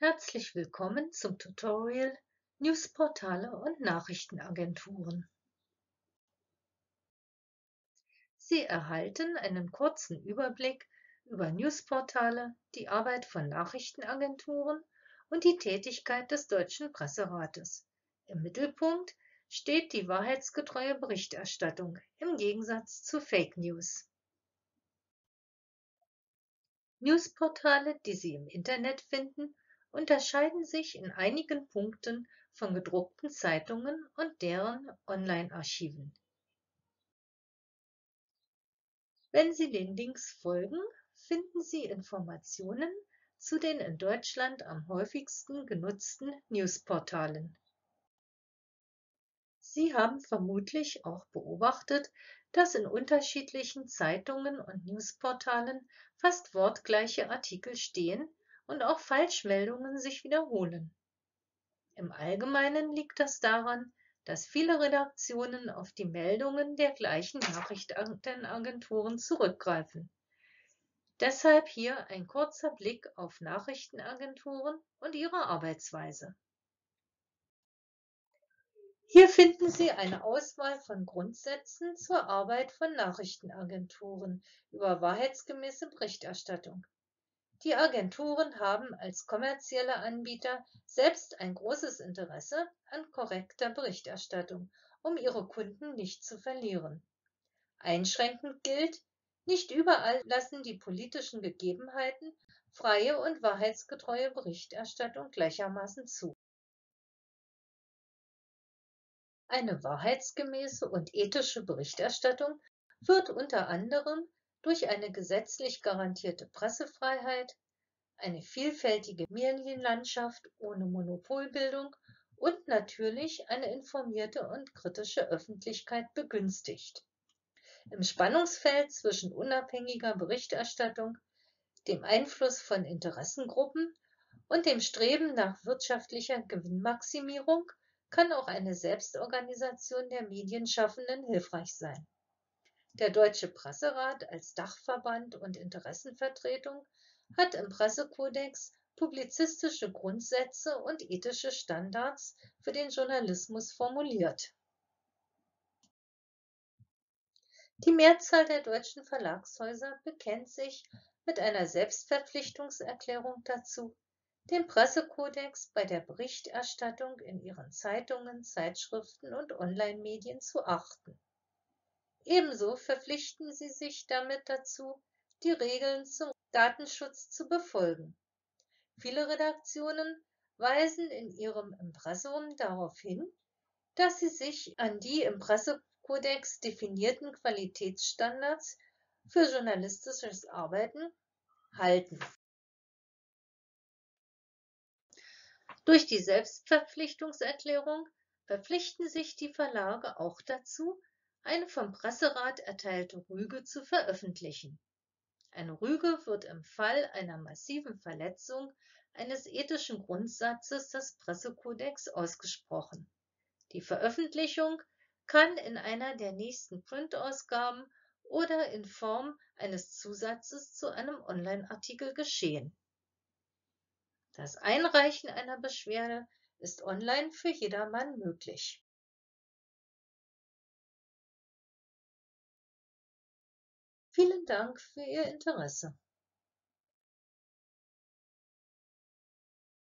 Herzlich willkommen zum Tutorial Newsportale und Nachrichtenagenturen. Sie erhalten einen kurzen Überblick über Newsportale, die Arbeit von Nachrichtenagenturen und die Tätigkeit des Deutschen Presserates. Im Mittelpunkt steht die wahrheitsgetreue Berichterstattung im Gegensatz zu Fake News. Newsportale, die Sie im Internet finden, unterscheiden sich in einigen Punkten von gedruckten Zeitungen und deren Online-Archiven. Wenn Sie den Links folgen, finden Sie Informationen zu den in Deutschland am häufigsten genutzten Newsportalen. Sie haben vermutlich auch beobachtet, dass in unterschiedlichen Zeitungen und Newsportalen fast wortgleiche Artikel stehen und auch Falschmeldungen sich wiederholen. Im Allgemeinen liegt das daran, dass viele Redaktionen auf die Meldungen der gleichen Nachrichtenagenturen zurückgreifen. Deshalb hier ein kurzer Blick auf Nachrichtenagenturen und ihre Arbeitsweise. Hier finden Sie eine Auswahl von Grundsätzen zur Arbeit von Nachrichtenagenturen über wahrheitsgemäße Berichterstattung. Die Agenturen haben als kommerzielle Anbieter selbst ein großes Interesse an korrekter Berichterstattung, um ihre Kunden nicht zu verlieren. Einschränkend gilt, nicht überall lassen die politischen Gegebenheiten freie und wahrheitsgetreue Berichterstattung gleichermaßen zu. Eine wahrheitsgemäße und ethische Berichterstattung wird unter anderem durch eine gesetzlich garantierte Pressefreiheit, eine vielfältige Medienlandschaft ohne Monopolbildung und natürlich eine informierte und kritische Öffentlichkeit begünstigt. Im Spannungsfeld zwischen unabhängiger Berichterstattung, dem Einfluss von Interessengruppen und dem Streben nach wirtschaftlicher Gewinnmaximierung kann auch eine Selbstorganisation der Medienschaffenden hilfreich sein. Der Deutsche Presserat als Dachverband und Interessenvertretung hat im Pressekodex publizistische Grundsätze und ethische Standards für den Journalismus formuliert. Die Mehrzahl der deutschen Verlagshäuser bekennt sich mit einer Selbstverpflichtungserklärung dazu, den Pressekodex bei der Berichterstattung in ihren Zeitungen, Zeitschriften und Online-Medien zu achten. Ebenso verpflichten sie sich damit dazu, die Regeln zum Datenschutz zu befolgen. Viele Redaktionen weisen in ihrem Impressum darauf hin, dass sie sich an die im Pressekodex definierten Qualitätsstandards für journalistisches Arbeiten halten. Durch die Selbstverpflichtungserklärung verpflichten sich die Verlage auch dazu, eine vom Presserat erteilte Rüge zu veröffentlichen. Eine Rüge wird im Fall einer massiven Verletzung eines ethischen Grundsatzes des Pressekodex ausgesprochen. Die Veröffentlichung kann in einer der nächsten Printausgaben oder in Form eines Zusatzes zu einem Online-Artikel geschehen. Das Einreichen einer Beschwerde ist online für jedermann möglich. Vielen Dank für Ihr Interesse.